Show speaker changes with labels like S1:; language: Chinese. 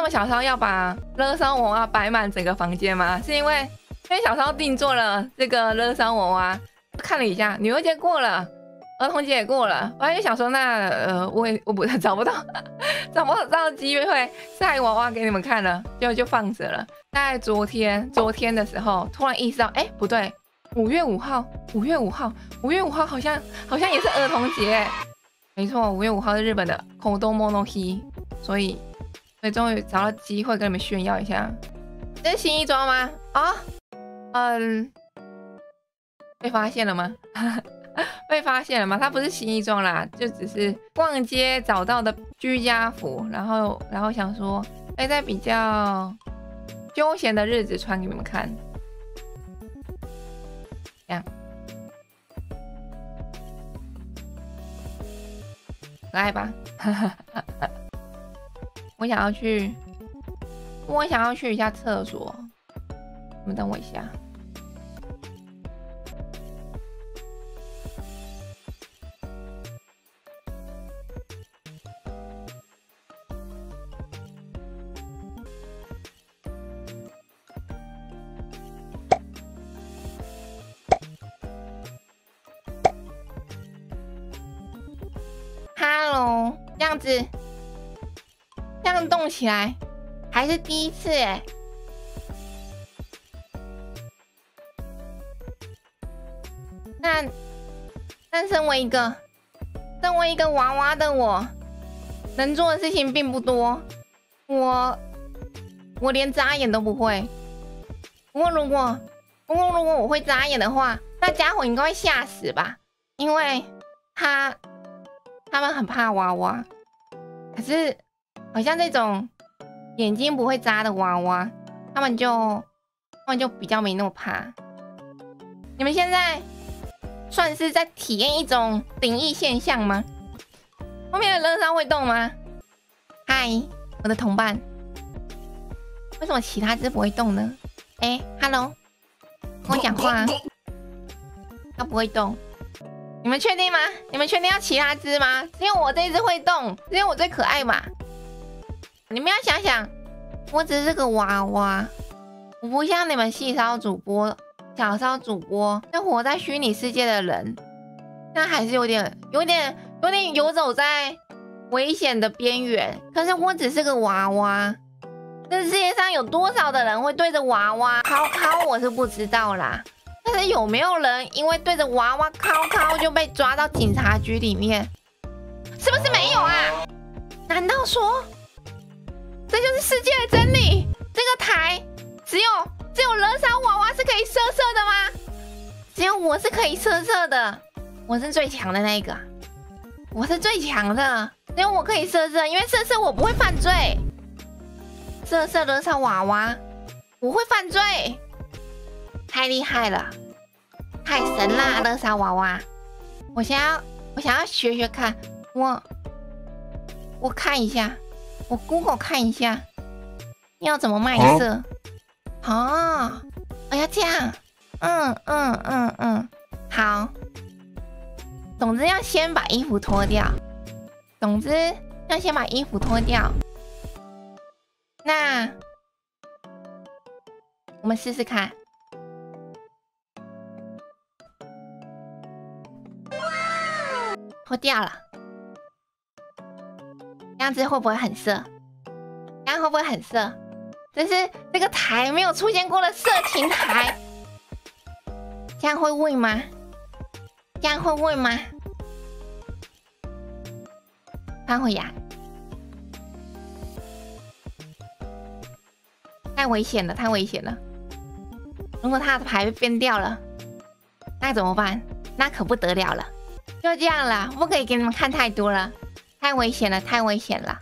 S1: 什么小骚要把乐山娃娃摆满整个房间吗？是因为因为小骚定做了这个乐山娃娃，看了一下，女儿节过了，儿童节也过了，我还想说，那呃，我也我不找不到 找不到机会晒娃娃给你们看了，就就放着了。在昨天昨天的时候，突然意识到，哎，不对，五月五号，五月五号，五月五号好像好像也是儿童节。没错，五月五号是日本的 Kodomo Hi，所以，所以终于找到机会跟你们炫耀一下，这是新衣装吗？啊，嗯，被发现了吗？被发现了吗？它不是新衣装啦，就只是逛街找到的居家服，然后，然后想说，哎，在比较休闲的日子穿给你们看，这样。来吧，我想要去，我想要去一下厕所，你们等我一下。Hello，这样子，这样动起来还是第一次哎。那，但身为一个，身为一个娃娃的我，能做的事情并不多。我，我连眨眼都不会。不过如果，不过如果我会眨眼的话，那家伙应该会吓死吧？因为他。他们很怕娃娃，可是好像这种眼睛不会眨的娃娃，他们就他们就比较没那么怕。你们现在算是在体验一种灵异现象吗？后面的乐山会动吗？嗨，我的同伴，为什么其他只不会动呢？哎，Hello，跟我讲话，它不会动。你们确定吗？你们确定要其他只吗？只有我这只会动，因为我最可爱嘛。你们要想想，我只是个娃娃，我不像你们细烧主播、小烧主播，那活在虚拟世界的人，那还是有点、有点、有点游走在危险的边缘。可是我只是个娃娃，这世界上有多少的人会对着娃娃敲敲，我是不知道啦。但是有没有人因为对着娃娃敲敲就被抓到警察局里面？是不是没有啊？难道说这就是世界的真理？这个台只有只有人杀娃娃是可以射射的吗？只有我是可以射射的，我是最强的那一个，我是最强的，只有我可以射射，因为射射我不会犯罪，射射人杀娃娃不会犯罪。太厉害了，太神啦！乐沙娃娃，我想要，我想要学学看，我，我看一下，我 Google 看一下，要怎么卖色？哦，我要这样，嗯嗯嗯嗯，好。总之要先把衣服脱掉，总之要先把衣服脱掉。那我们试试看。脱掉了，这样子会不会很色？这样会不会很色？这是这个台没有出现过的色情台，这样会问吗？这样会问吗？翻回呀！太危险了，太危险了！如果他的牌被变掉了，那怎么办？那可不得了了！就这样了，不可以给你们看太多了，太危险了，太危险了。